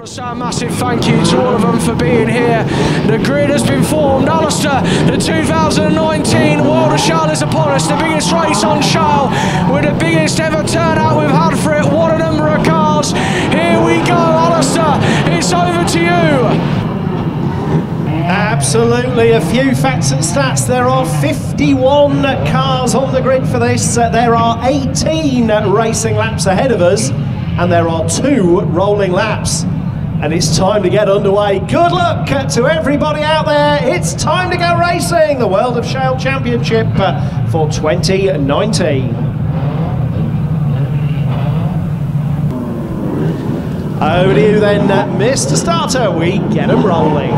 want to say a massive thank you to all of them for being here. The grid has been formed. Alistair, the 2019 World of Shale is upon us. The biggest race on Shale with the biggest ever turnout we've had for it. What a number of cars. Here we go, Alistair. It's over to you. Absolutely, a few facts and stats. There are 51 cars on the grid for this. Uh, there are 18 racing laps ahead of us, and there are two rolling laps. And it's time to get underway. Good luck to everybody out there. It's time to go racing. The World of Shale Championship uh, for 2019. Over to you then, Mr. Starter. We get them rolling.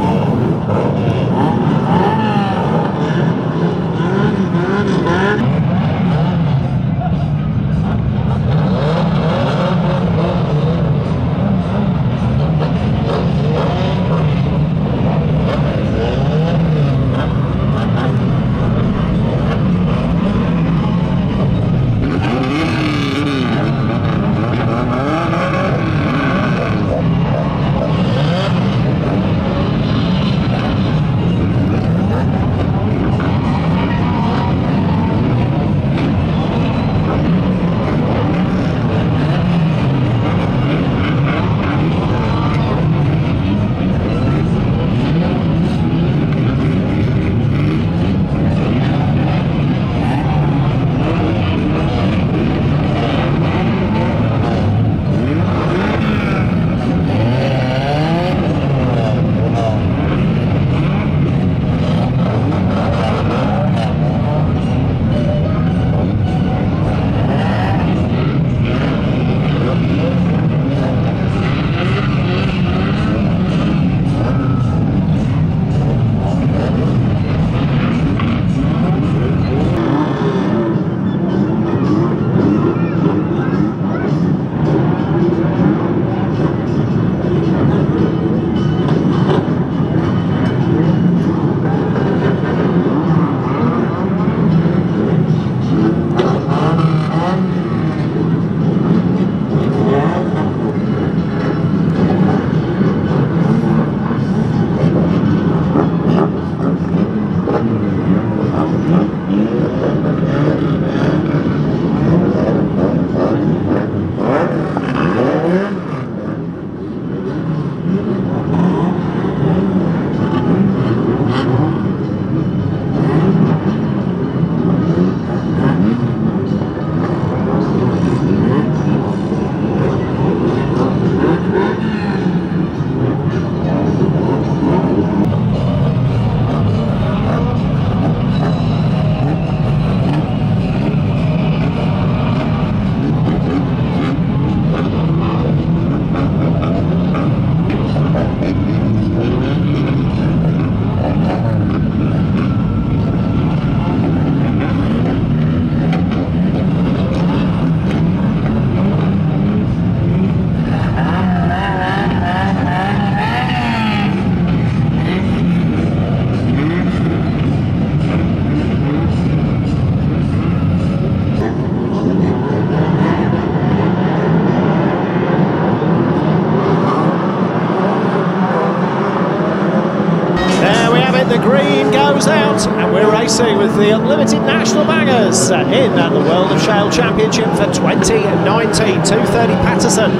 Racing with the Unlimited National Bangers in at the World of Shale Championship for 2019. 230 Patterson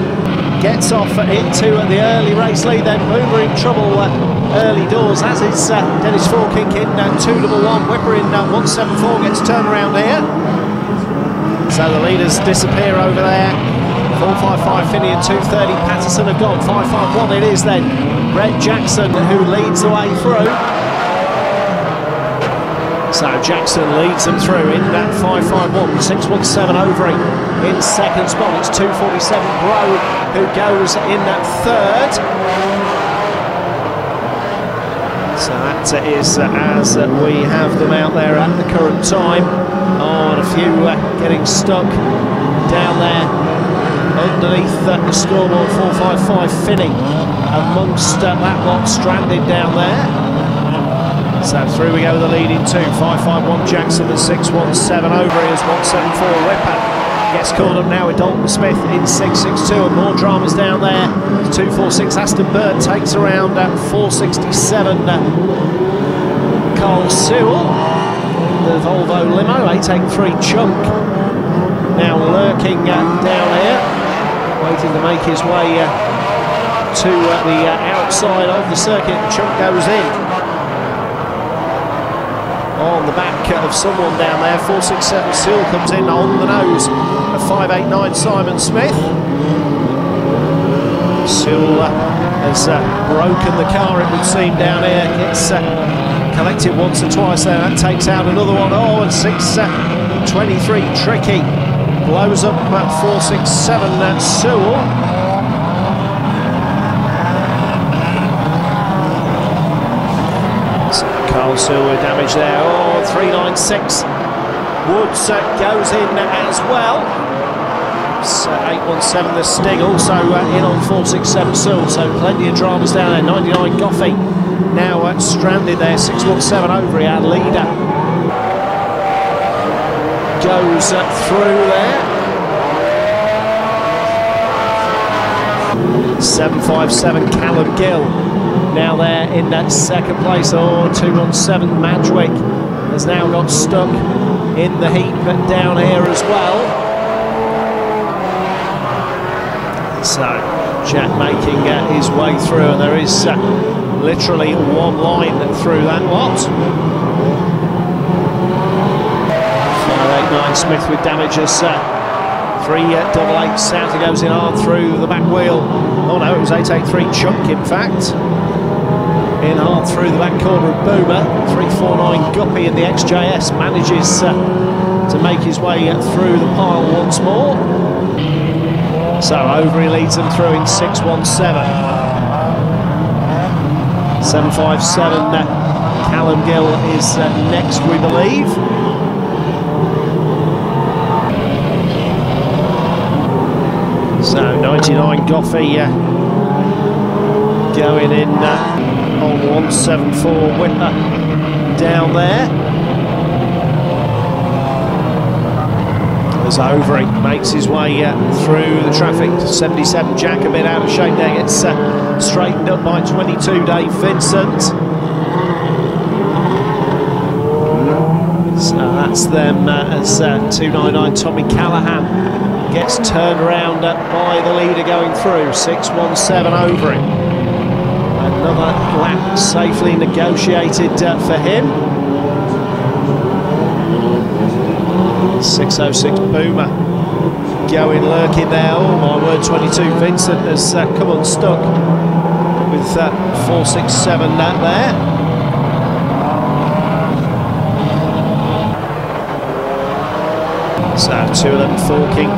gets off into the early race lead, then Boomer in trouble uh, early doors, as is uh, Dennis Forkink in uh, 211. Whipper in uh, 174 gets turned around here. So the leaders disappear over there. 455 Finney and 230 Patterson have gone. 551 it is then. Brett Jackson who leads the way through. So Jackson leads them through in that 551, 617 Overy in second spot. It's 247 Grove who goes in that third. So that is uh, as we have them out there at the current time. Oh, and a few uh, getting stuck down there underneath uh, the scoreboard 455 Finney amongst uh, that lot stranded down there. So through we go with the leading two. 551 Jackson and 617 Overy. Here's 174 Whipper. gets caught up now with Dalton Smith in 662 and more dramas down there. 246 Aston Bird takes around at 467. Carl Sewell, the Volvo limo, 883 Chunk, now lurking uh, down here, waiting to make his way uh, to uh, the uh, outside of the circuit. Chunk goes in on the back of someone down there. 467 Sewell comes in on the nose of 589 Simon Smith. Sewell uh, has uh, broken the car, it would seem, down here. It's uh, collected once or twice there. That takes out another one. Oh, and 623 uh, Tricky blows up at 467 uh, Sewell. Carl Sewell damage there. Oh, 396. Woods uh, goes in as well. So 817 the Stig also uh, in on 467 Sewell, so plenty of dramas down there. 99 Goffey now uh, stranded there. 617 over he had leader. Goes uh, through there. 757 Callum Gill now there in that second place. Oh, 217 Madgwick has now got stuck in the heat down here as well. So Jack making uh, his way through, and there is uh, literally one line through that lot. 589 Smith with damages. Uh, Three uh, double eight goes in hard through the back wheel. Oh no, it was 883 Chunk in fact in hard through the back corner of Boomer. 349 Guppy in the XJS manages uh, to make his way through the pile once more. So Overy leads them through in 617. 757 uh, Callum Gill is uh, next we believe. So 99 Goffey uh, going in uh, on 174 Whipper down there. As Overy makes his way uh, through the traffic, 77 Jack a bit out of shape there, gets uh, straightened up by 22 Dave Vincent. So that's them uh, as uh, 299 Tommy Callahan gets turned around uh, by the leader going through, 617 Overy. Another lap safely negotiated uh, for him. 606 Boomer going lurking there. Oh my word, 22 Vincent has uh, come unstuck with uh, 467 that there. So 211 Thorking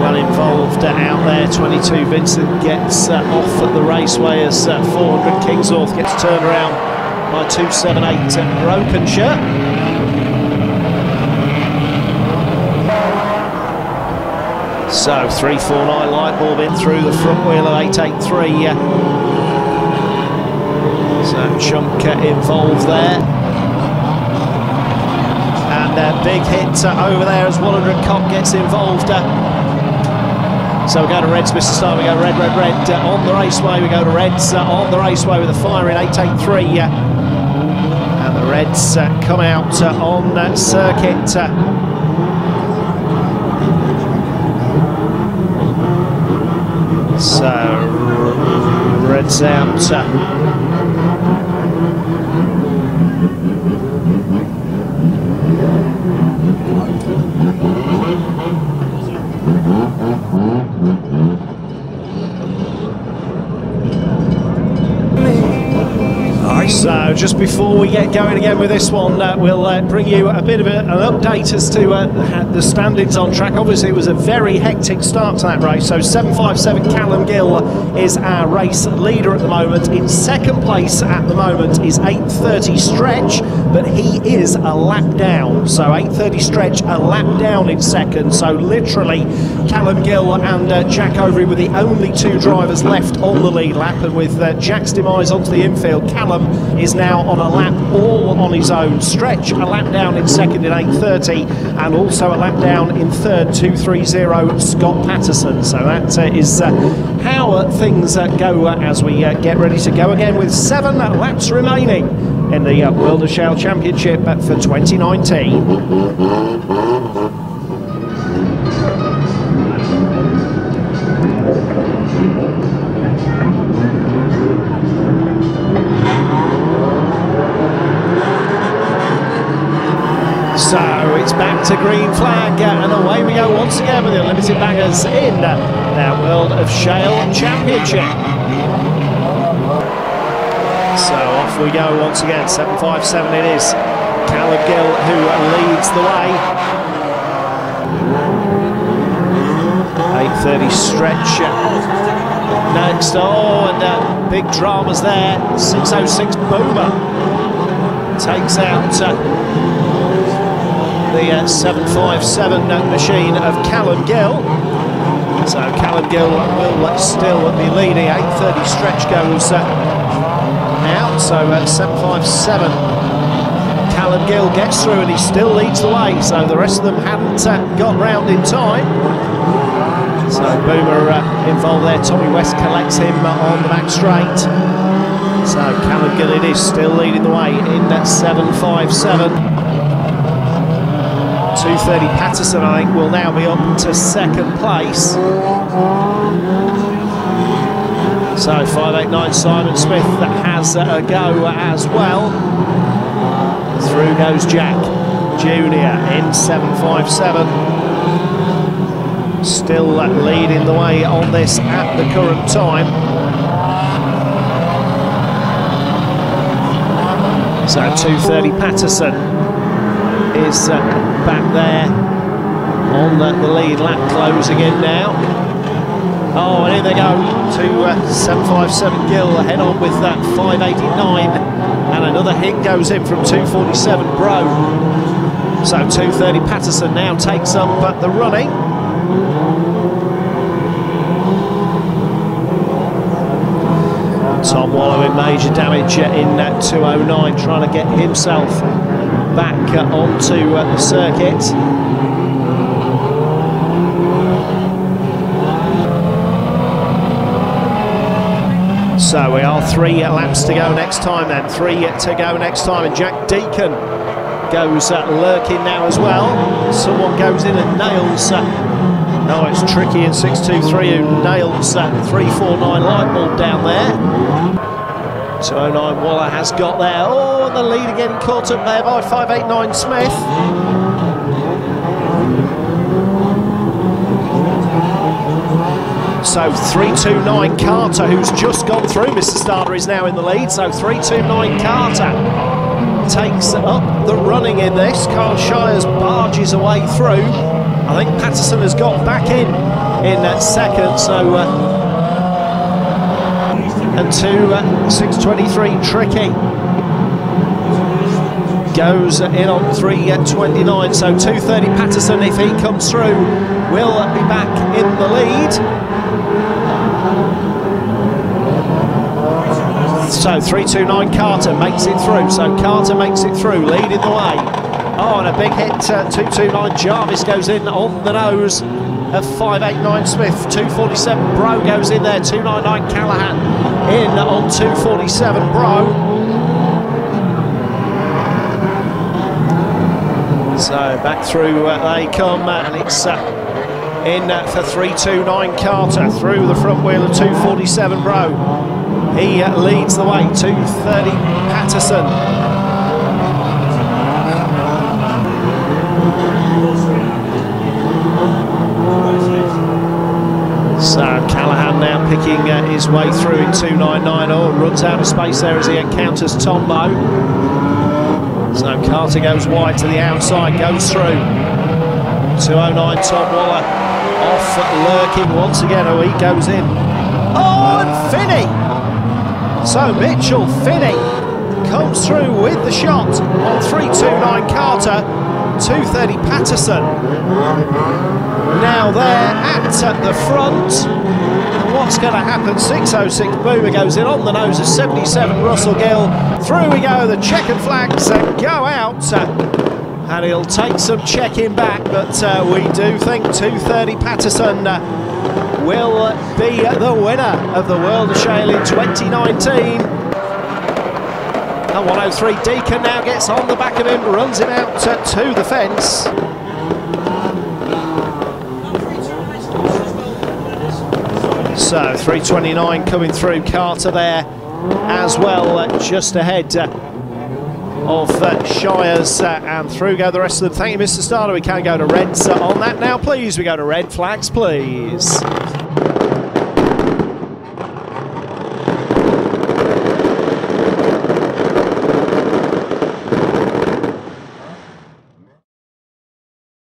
well involved out there. 22 Vincent gets uh, off at the raceway as uh, 400 Kingsnorth gets turned around by 278 Brokenshire. So 349 light bulb in through the front wheel of 883. Uh, so Chunk involved there. And a big hit uh, over there as 100 Cop gets involved. Uh, so we go to Reds, Mr. Star. We go red, red, red uh, on the raceway. We go to Reds uh, on the raceway with a fire in 883. Uh, and the Reds uh, come out uh, on uh, circuit. so Reds out. So just before we get going again with this one, uh, we'll uh, bring you a bit of a, an update as to uh, the standings on track. Obviously, it was a very hectic start to that race. So 757 Callum Gill is our race leader at the moment. In second place at the moment is 830 Stretch, but he is a lap down. So 830 Stretch, a lap down in second. So literally, Callum Gill and uh, Jack Overy were the only two drivers left on the lead lap. And with uh, Jack's demise onto the infield, Callum is now on a lap all on his own. Stretch a lap down in second in 8.30 and also a lap down in third 2.30 Scott Patterson. So that uh, is uh, how things uh, go uh, as we uh, get ready to go again with seven laps remaining in the World of Shale Championship for 2019. Back to green flag, and away we go once again with the Unlimited Bangers in their World of Shale Championship. So off we go once again, 7.57 it is. Callum Gill who leads the way. 8.30 stretch next. Oh, and uh, big dramas there. 6.06 Boomer takes out uh, the uh, 757 machine of Callum Gill. So Callum Gill will still be leading. 8.30 stretch goes uh, out. So uh, 757. Callum Gill gets through and he still leads the way. So the rest of them haven't uh, got round in time. So Boomer uh, involved there. Tommy West collects him on the back straight. So Callum Gill is still leading the way in that 757. 230 Patterson, I think, will now be up to second place. So 589 Simon Smith that has a go as well. Through goes Jack Junior in 757. Still leading the way on this at the current time. So 230 Patterson is uh, back there on the, the, lead lap closing in now. Oh, and here they go to uh, 757 Gill head on with that 589 and another hit goes in from 247 Bro. So 230 Patterson now takes up uh, the running. Tom Waller in major damage in uh, 209 trying to get himself back uh, onto uh, the circuit. So we are three laps to go next time then, three to go next time and Jack Deacon goes uh, lurking now as well. Someone goes in and nails, uh, no it's Tricky in 623 who nails that 349 light bulb down there. 209 Waller has got there. Oh, and the leader getting caught up there by 589 Smith. So 329 Carter, who's just gone through, Mr. Starter is now in the lead. So 329 Carter takes up the running in this. Carl Shires barges away through. I think Patterson has got back in in that second. So uh, and to uh, 623 Tricky. Goes in on 329 so 230 Patterson if he comes through will be back in the lead. So 329 Carter makes it through. So Carter makes it through leading the way. Oh and a big hit uh, 229 Jarvis goes in on the nose of 589 Smith. 247 Bro goes in there. 299 Callahan in on 247 Bro. So back through uh, they come uh, and it's uh, in uh, for 329 Carter through the front wheel of 247 Bro. He uh, leads the way. 230 Patterson So Callahan now picking uh, his way through in 299. Oh, runs out of space there as he encounters Tombo. So Carter goes wide to the outside, goes through. 209 Tom Waller off lurking once again. Oh, he goes in. Oh, and Finney. So Mitchell Finney comes through with the shot on 329 Carter. 230 Patterson. Now there at the front. And what's going to happen? 606 Boomer goes in on the nose of 77 Russell Gill. Through we go, the checkered flags uh, go out. and he'll take some checking back, but uh, we do think 230 Patterson uh, will be the winner of the World of Shale in 2019. And 103 Deacon now gets on the back of him, runs him out uh, to the fence. So 329 coming through Carter there as well, uh, just ahead uh, of uh, Shires uh, and through go the rest of them. Thank you, Mr. Starter. We can go to Reds uh, on that now, please. We go to red flags, please.